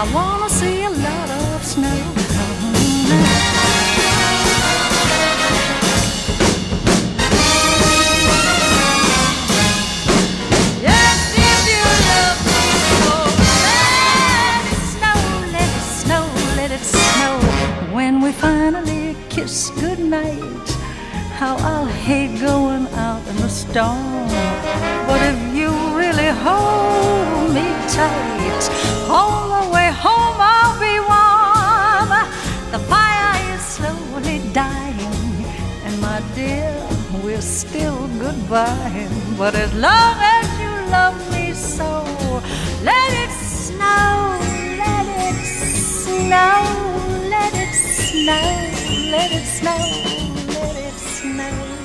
I wanna see a lot of snow. Yes, if you love me so, let it snow, let it snow, let it snow. When we finally kiss goodnight, how I'll hate going out in the storm. But if you really hold me tight, we're still goodbye. But as long as you love me so, let it snow, let it snow, let it snow, let it snow, let it snow.